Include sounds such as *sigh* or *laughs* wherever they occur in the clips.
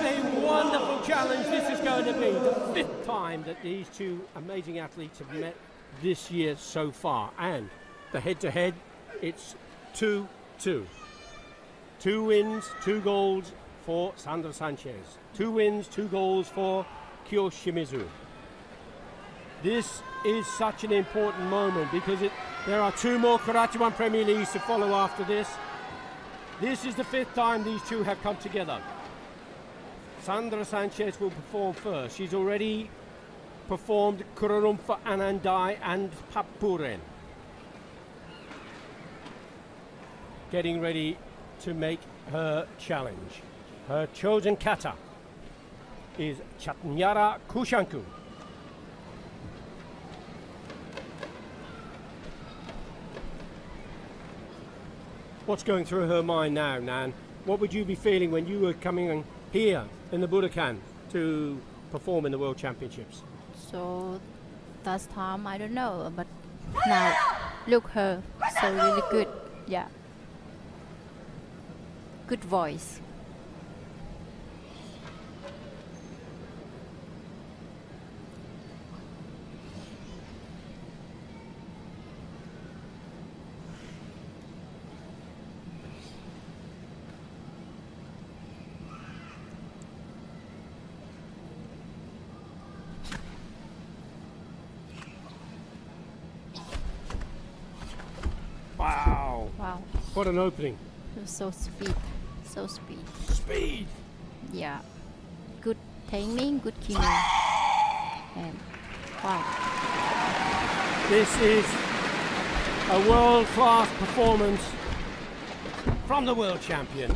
a wonderful challenge this is going to be. The fifth time that these two amazing athletes have met this year so far. And the head to head, it's 2 2. Two wins, two goals for Sandra Sanchez. Two wins, two goals for Kiyou Shimizu. This is such an important moment because it, there are two more Karate One Premier Leagues to follow after this. This is the fifth time these two have come together. Sandra Sanchez will perform first. She's already performed Kururunfa Anandai and Papuren. Getting ready to make her challenge. Her chosen kata is Chatanyara Kushanku. What's going through her mind now, Nan? What would you be feeling when you were coming here in the Budokan to perform in the World Championships? So last time I don't know, but now look her so really good. Yeah, good voice. Wow, what an opening. so speed, so speed. Speed! Yeah, good timing, good kicking. And wow, This is a world class performance from the world champion.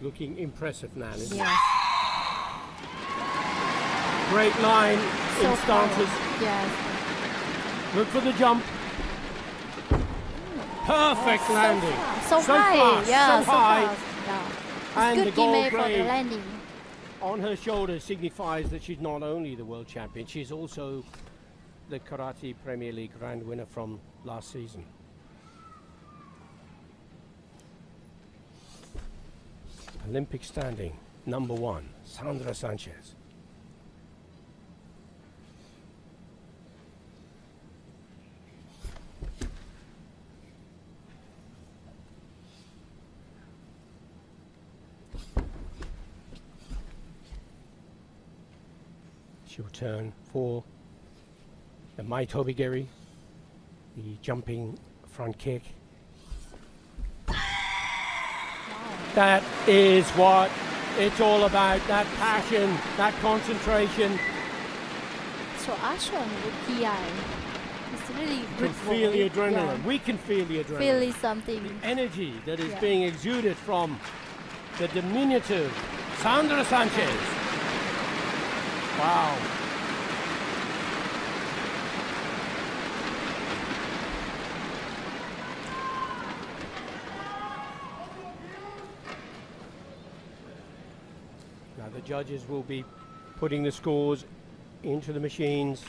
Looking impressive, Nan. isn't it? Great line so in stances. Yes, Look for the jump. Perfect oh, so landing. fast, so, So high. fast, yeah, so so high. fast. Yeah, And it's the good gold for the landing. on her shoulder signifies that she's not only the world champion, she's also the Karate Premier League grand winner from last season. Olympic standing, number one, Sandra Sanchez. She'll turn for the Mae Tobigeri, the jumping front kick. That is what it's all about. That passion, that concentration. So action with PI. It's really You good can feel the adrenaline. Yeah. We can feel the adrenaline. Feel is something. energy that is Yeah. being exuded from the diminutive Sandra Sanchez. Wow. Now the judges will be putting the scores into the machines.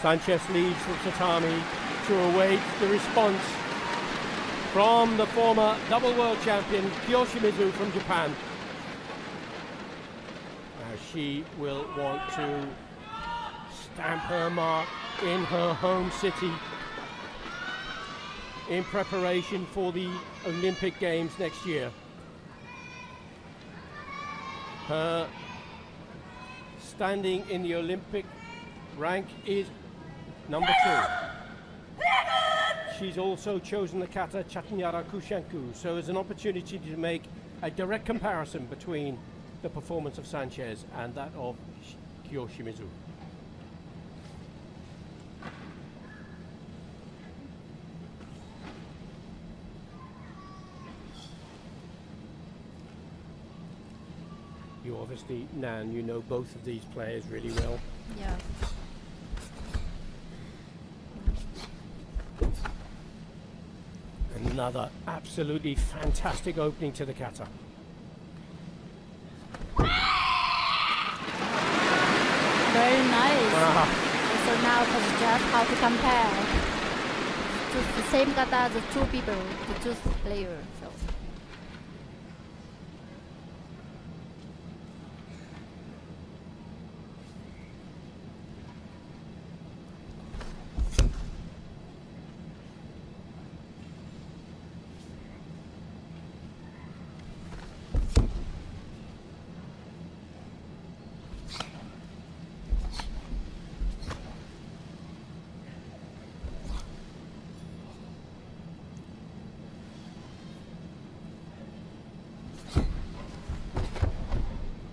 Sanchez leads the tatami to await the response from the former double world champion Kiyou Shimizu from Japan. Now she will want to stamp her mark in her home city in preparation for the Olympic Games next year. Her standing in the Olympic rank is number two. She's also chosen the kata Chatanyara Kushanku, so as an opportunity to make a direct comparison between the performance of Sanchez and that of Sh- Kiyou Shimizu. Obviously, Nan, you know both of these players really well. Yeah. Another absolutely fantastic opening to the kata. Very nice. So now it's just how to compare. Just the same kata, the two people, the two players.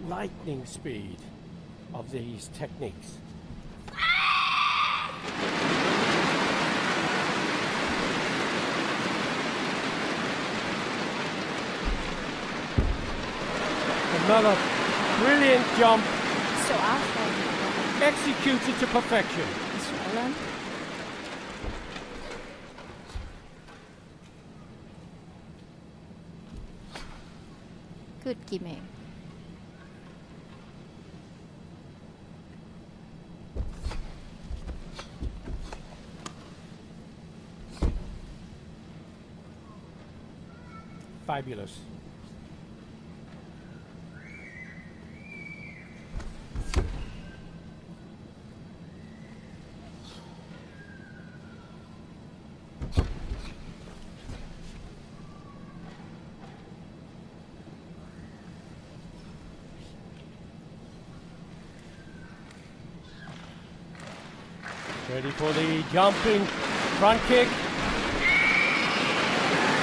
Lightning speed of these techniques. Another brilliant jump so after executed to perfection. Good gimmick. Fabulous. Ready for the jumping front kick.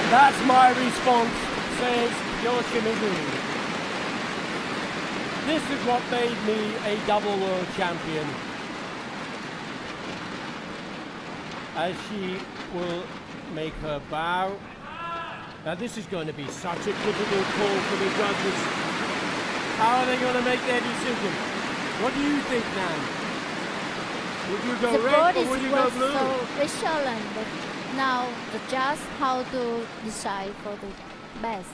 That's my response, says Yoshimizu. This is what made me a double world champion. As she will make her bow. Now this is going to be such a difficult call for the judges. How are they going to make their decision? What do you think, Nan? Would you go the red or would you go blue? so now the judge how to decide for the best.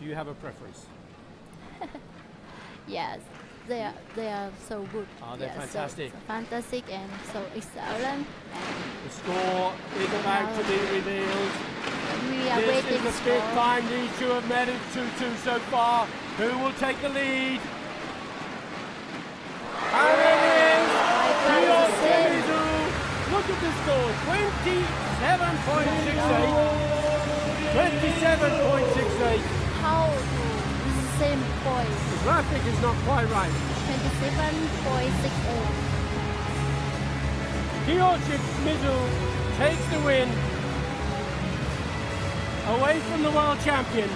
Do you have a preference? *laughs* Yes, they are they are so good. Oh, they're yes, fantastic. So, fantastic and so excellent. And The score is about to be revealed. we are This waiting is the fifth time these two have in 2-2 so far. Who will take the lead? And it is my Kyo brother Sim. Shimizu. Look at the score, 27.68. 27.68. How same point? The graphic is not quite right. Twenty-seven point six eight. Kiyou Shimizu takes the win away from the world champion.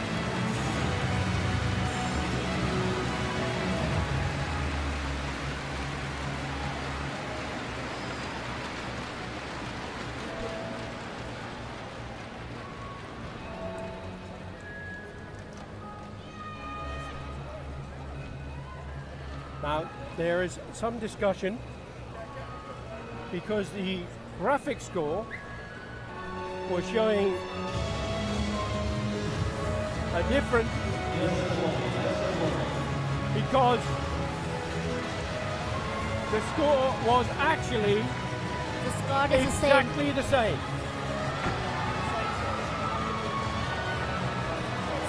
Now, there is some discussion because the graphic score was showing a different because the score was actually The score is the same. exactly the same.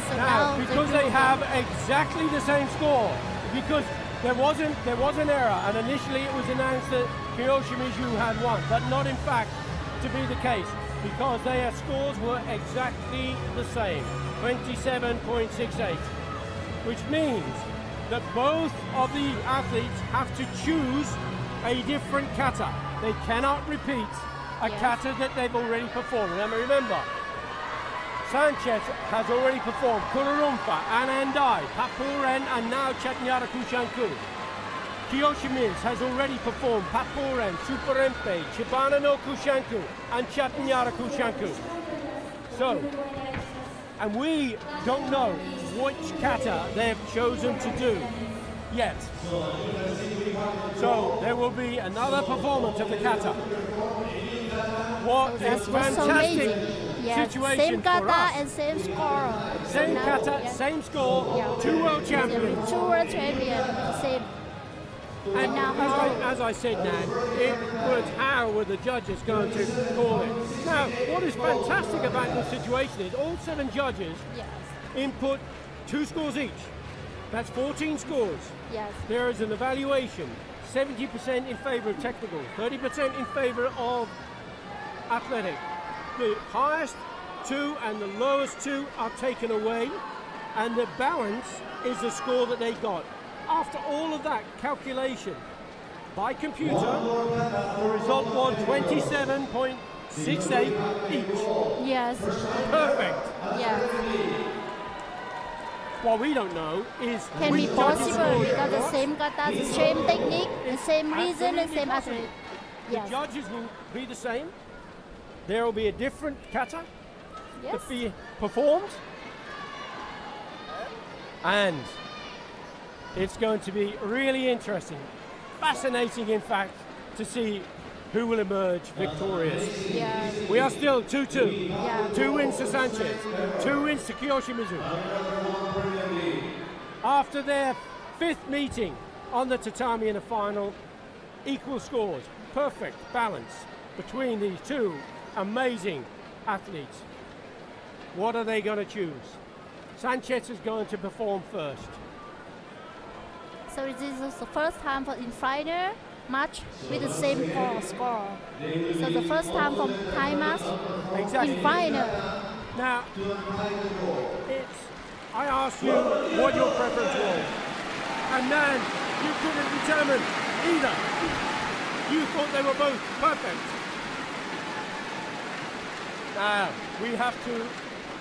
So Now, now because they have exactly the same score, because there wasn't there was an error, and initially it was announced that Kiyou Shimizu had won, but not in fact to be the case, because their scores were exactly the same, 27.68, which means that both of the athletes have to choose a different kata. They cannot repeat a Yes. kata that they've already performed. Now remember, Sanchez has already performed Kururunfa, Anandai, Papuren, and now Chatanyara Kushanku. Kiyou Shimizu has already performed Papuren, Suparinpei, Chibana no Kushanku, and Chatanyara Kushanku. So, And we don't know which kata they've chosen to do yet. So there will be another performance of the kata. What is what's so Yes, situation same kata and same score. So Same now- kata, yeah. same score, Yeah. two world champions. Two world champions, same. And now as how- I, as I said, Nan, it was how were the judges going to call it? Now, what is fantastic about this situation is all seven judges Yes, input two scores each. That's 14 scores. yes, There is an evaluation 70% in favor of technical, 30% in favor of athletic. The highest two and the lowest two are taken away, and the balance is the score that they got. After all of that calculation by computer, the result was 27.68 each. yes, Perfect. yes. What we don't know is Can be possible because the same kata, the same technique, the same reason, and same athlete. The judges will be the same. There will be a different kata yes. to be performed. And it's going to be really interesting, fascinating, in fact, to see who will emerge victorious. Yeah, We are still 2 2. Yeah. Two wins to Sanchez, two wins to Kiyou Shimizu. After their fifth meeting on the tatami in the final, equal scores, perfect balance between these two amazing athletes. What are they going to choose? Sanchez is going to perform first. So this is the first time for in final match with the same score. score. So the first time from Thai match Exactly. in final. Now, it's, I asked you what your preference was, and then you couldn't determine either. You thought they were both perfect. Now, we have to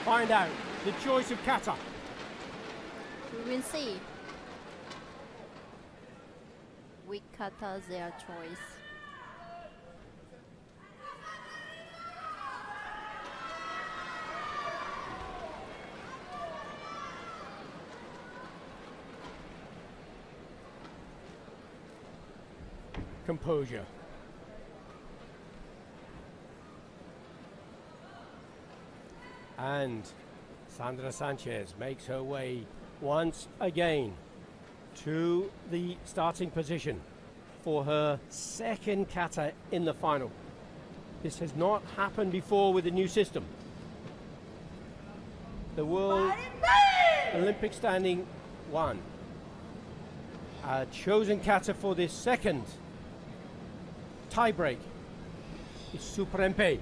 find out the choice of kata. We will see. We kata their choice. Composure. And Sandra Sanchez makes her way once again to the starting position for her second kata in the final. This has not happened before with the new system. The World Olympic standing one. A chosen kata for this second tiebreak is Suparinpei.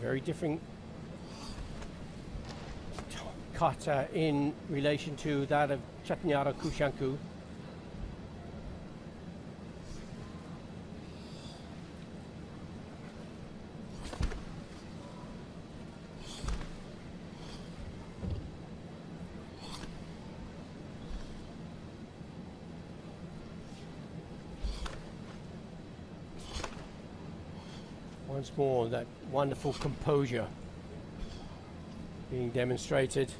Very different kata in relation to that of Chatanyara Kushanku. Once more, that wonderful composure being demonstrated.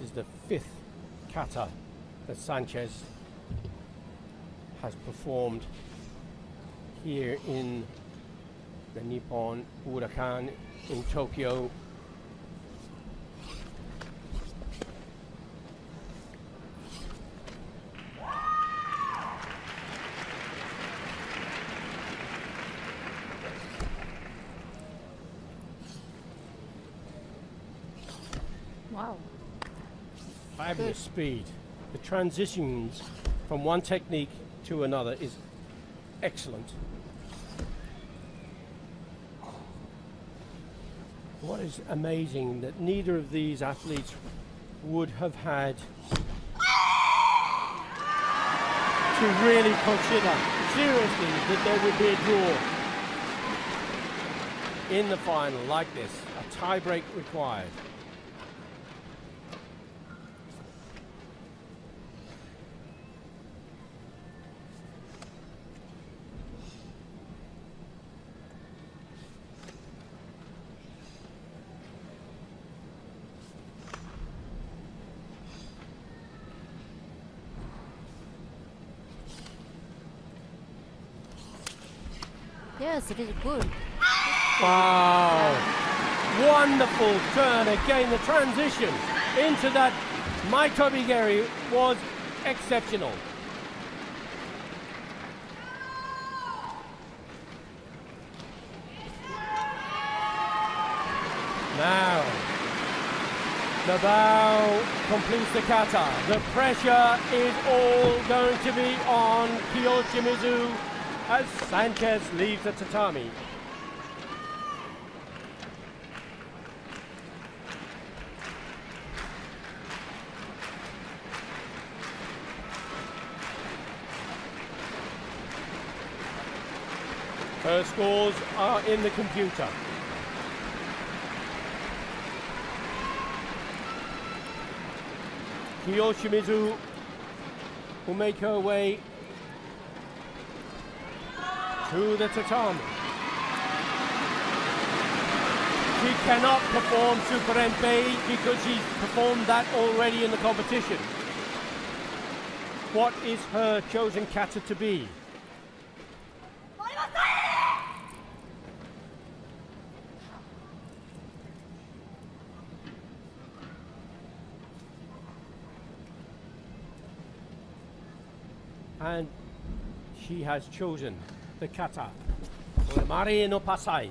This is the fifth kata that Sanchez has performed here in the Nippon Budokan in Tokyo. Wow. Fabulous speed. The transitions from one technique to another is excellent. What is amazing that neither of these athletes would have had to really consider seriously that there would be a draw in the final like this, a tie break required. Yes, Wow. Wonderful turn. Again, the transition into that Mae Tobigeri was exceptional. Now, the bow completes the kata. The pressure is all going to be on Kiyou Shimizu as Sanchez leaves the tatami. Her scores are in the computer. Kiyou Shimizu will make her way to the tatami. She cannot perform Suparinpei because she's performed that already in the competition. What is her chosen kata to be? and she has chosen the kata Mari no Passai.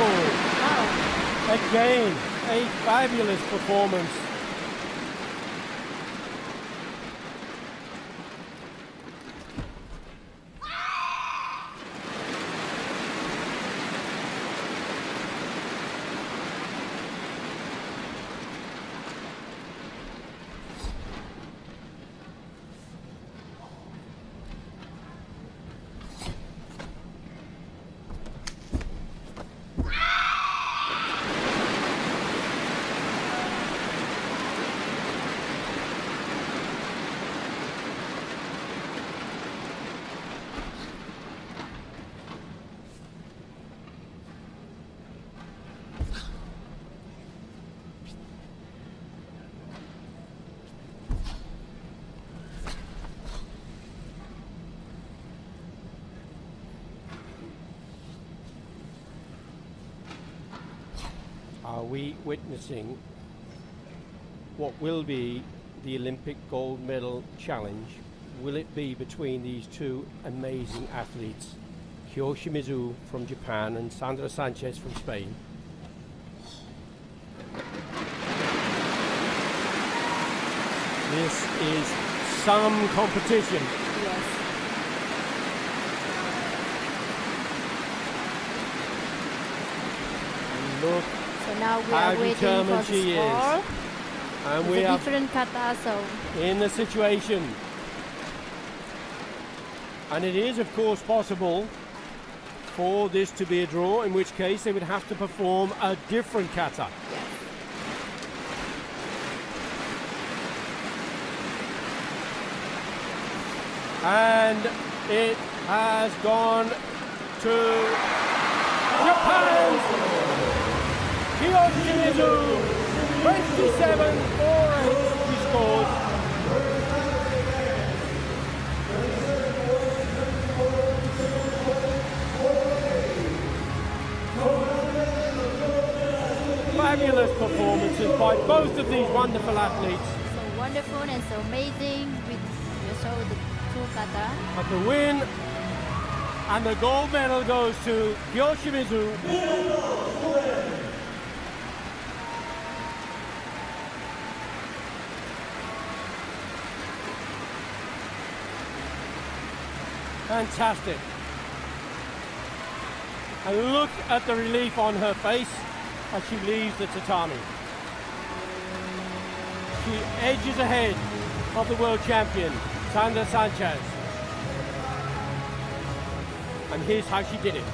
Wow. Again, a fabulous performance. Are we witnessing what will be the Olympic gold medal challenge? Will it be between these two amazing athletes, Kiyou Shimizu from Japan and Sandra Sanchez from Spain? This is some competition. Yes. Look, now we How are waiting for determined the she is. score. and It's we a are different kata, so in the situation. And it is, of course, possible for this to be a draw, in which case they would have to perform a different kata. And it has gone to Japan's Kiyou Shimizu, 27 4 he scores. Fabulous performances by both of these wonderful athletes. So wonderful and so amazing. You show the two kata. But the win and the gold medal goes to Yoshimizu. Fantastic. And look at the relief on her face as she leaves the tatami. She edges ahead of the world champion, Sandra Sanchez. And here's how she did it.